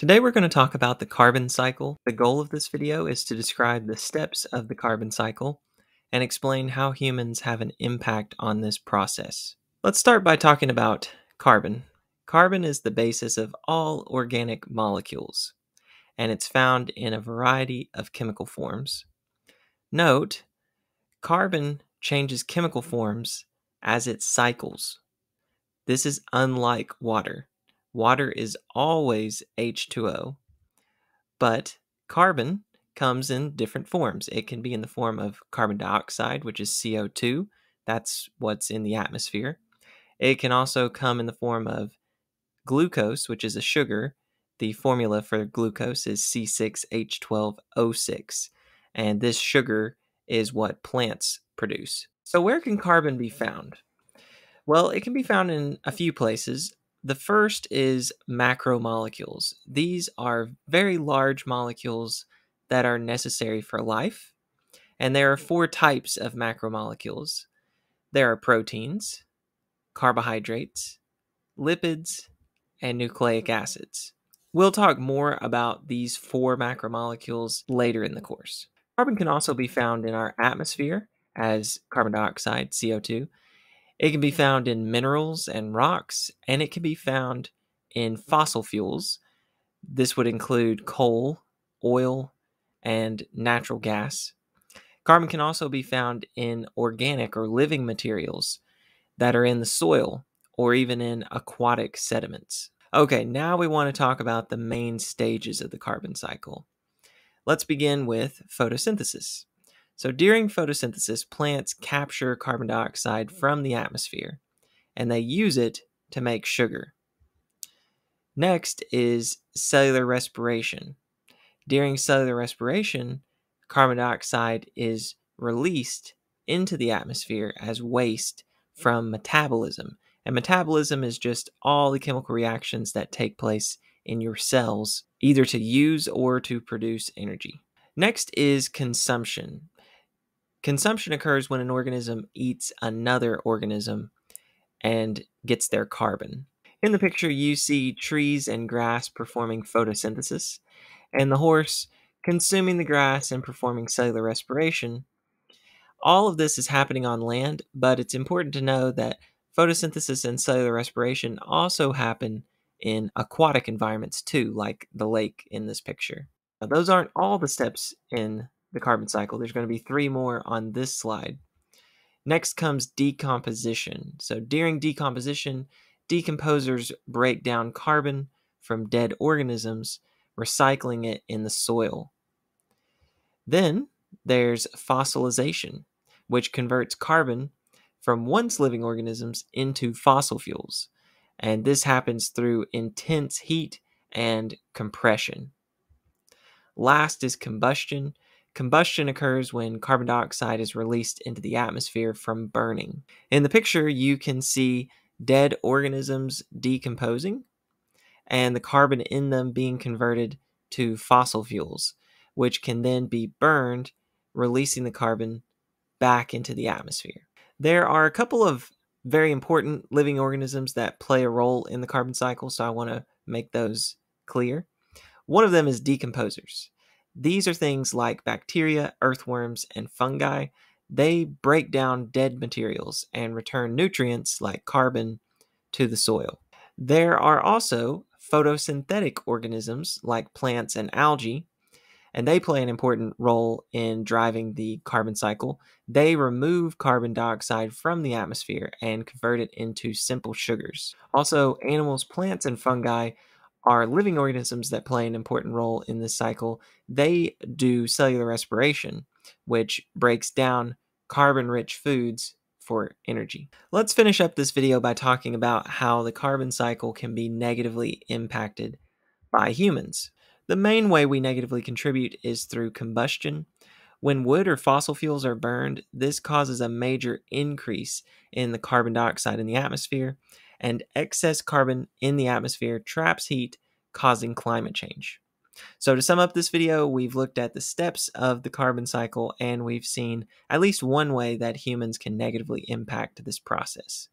Today we're going to talk about the carbon cycle. The goal of this video is to describe the steps of the carbon cycle and explain how humans have an impact on this process. Let's start by talking about carbon. Carbon is the basis of all organic molecules, and it's found in a variety of chemical forms. Note, carbon changes chemical forms as it cycles. This is unlike water. Water is always H2O, but carbon comes in different forms. It can be in the form of carbon dioxide, which is CO2. That's what's in the atmosphere. It can also come in the form of glucose, which is a sugar. The formula for glucose is C6H12O6, and this sugar is what plants produce. So, where can carbon be found? Well, it can be found in a few places. The first is macromolecules. These are very large molecules that are necessary for life. And there are four types of macromolecules there are proteins, carbohydrates, lipids, and nucleic acids. We'll talk more about these four macromolecules later in the course. Carbon can also be found in our atmosphere as carbon dioxide, CO2, it can be found in minerals and rocks, and it can be found in fossil fuels. This would include coal, oil, and natural gas. Carbon can also be found in organic or living materials that are in the soil or even in aquatic sediments. Okay, now we want to talk about the main stages of the carbon cycle. Let's begin with photosynthesis. So during photosynthesis, plants capture carbon dioxide from the atmosphere and they use it to make sugar. Next is cellular respiration. During cellular respiration, carbon dioxide is released into the atmosphere as waste from metabolism. And metabolism is just all the chemical reactions that take place in your cells, either to use or to produce energy. Next is consumption. Consumption occurs when an organism eats another organism and gets their carbon. In the picture, you see trees and grass performing photosynthesis, and the horse consuming the grass and performing cellular respiration. All of this is happening on land, but it's important to know that photosynthesis and cellular respiration also happen in aquatic environments too, like the lake in this picture. Now, those aren't all the steps in the carbon cycle. There's going to be three more on this slide. Next comes decomposition. So during decomposition, decomposers break down carbon from dead organisms, recycling it in the soil. Then there's fossilization, which converts carbon from once living organisms into fossil fuels. And this happens through intense heat and compression. Last is combustion, Combustion occurs when carbon dioxide is released into the atmosphere from burning. In the picture, you can see dead organisms decomposing and the carbon in them being converted to fossil fuels, which can then be burned, releasing the carbon back into the atmosphere. There are a couple of very important living organisms that play a role in the carbon cycle, so I want to make those clear. One of them is decomposers. These are things like bacteria, earthworms, and fungi. They break down dead materials and return nutrients like carbon to the soil. There are also photosynthetic organisms like plants and algae, and they play an important role in driving the carbon cycle. They remove carbon dioxide from the atmosphere and convert it into simple sugars. Also, animals, plants, and fungi are living organisms that play an important role in this cycle. They do cellular respiration, which breaks down carbon rich foods for energy. Let's finish up this video by talking about how the carbon cycle can be negatively impacted by humans. The main way we negatively contribute is through combustion. When wood or fossil fuels are burned, this causes a major increase in the carbon dioxide in the atmosphere, and excess carbon in the atmosphere traps heat, causing climate change. So, to sum up this video, we've looked at the steps of the carbon cycle and we've seen at least one way that humans can negatively impact this process.